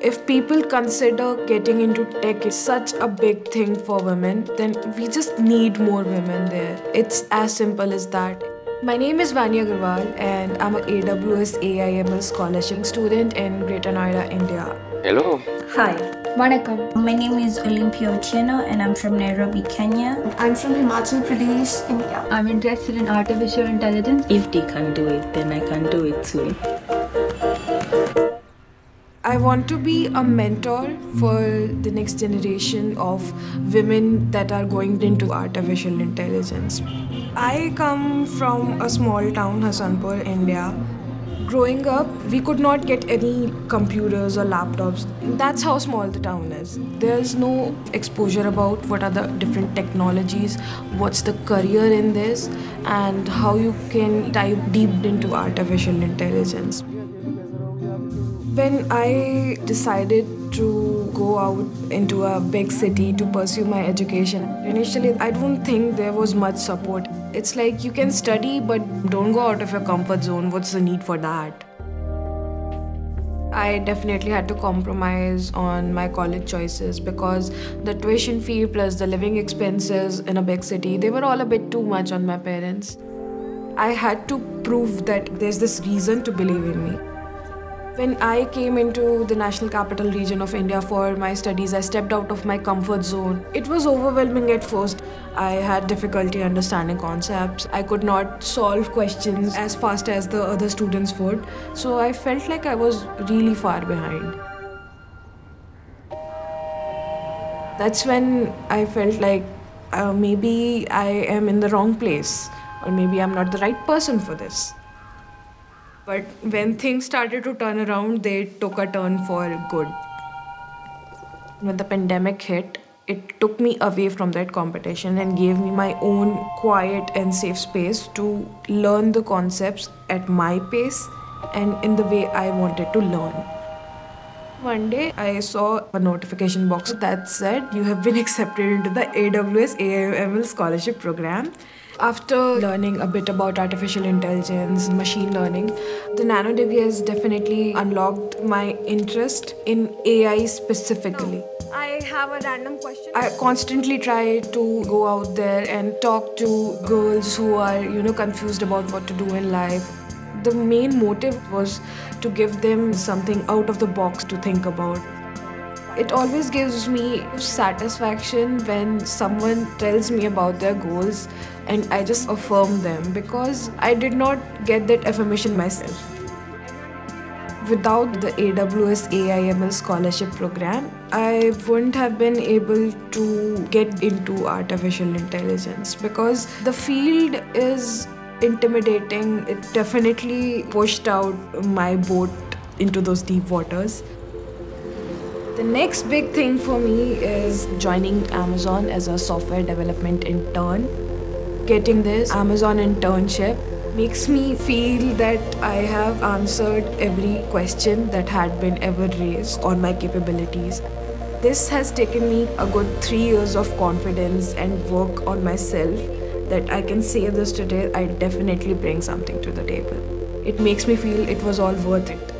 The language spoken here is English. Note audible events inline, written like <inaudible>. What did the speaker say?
If people consider getting into tech is such a big thing for women, then we just need more women there. It's as simple as that. My name is Vani Agarwal and I'm an AWS AIML scholarship student in Greater Noida, India. Hello. Hi. Vanakkam. My name is Olympia Otieno and I'm from Nairobi, Kenya. I'm from Himachal Pradesh, India. I'm interested in artificial intelligence. If they can do it, then I can do it too. I want to be a mentor for the next generation of women that are going into artificial intelligence. I come from a small town, Hasanpur, India. Growing up, we could not get any computers or laptops. That's how small the town is. There's no exposure about what are the different technologies, what's the career in this, and how you can dive deep into artificial intelligence. When I decided to go out into a big city to pursue my education, initially I don't think there was much support. It's like you can study, but don't go out of your comfort zone. What's the need for that? I definitely had to compromise on my college choices because the tuition fee plus the living expenses in a big city, they were all a bit too much on my parents. I had to prove that there's this reason to believe in me. When I came into the National Capital Region of India for my studies, I stepped out of my comfort zone. It was overwhelming at first. I had difficulty understanding concepts. I could not solve questions as fast as the other students would. So I felt like I was really far behind. That's when I felt like uh, maybe I am in the wrong place, or maybe I'm not the right person for this. But when things started to turn around, they took a turn for good. When the pandemic hit, it took me away from that competition and gave me my own quiet and safe space to learn the concepts at my pace and in the way I wanted to learn. One day I saw a notification box that said you have been <laughs> accepted into the AWS AIML scholarship program. After learning a bit about artificial intelligence, machine learning, the nano degree has definitely unlocked my interest in AI specifically. I have a random question. I constantly try to go out there and talk to girls who are, you know, confused about what to do in life. The main motive was to give them something out of the box to think about. It always gives me satisfaction when someone tells me about their goals and I just affirm them because I did not get that affirmation myself. Without the AWS AIML scholarship program, I wouldn't have been able to get into artificial intelligence because the field is intimidating. It definitely pushed out my boat into those deep waters. The next big thing for me is joining Amazon as a software development intern. Getting this Amazon internship makes me feel that I have answered every question that had been ever raised on my capabilities. This has taken me a good three years of confidence and work on myself that I can say this today, I definitely bring something to the table. It makes me feel it was all worth it.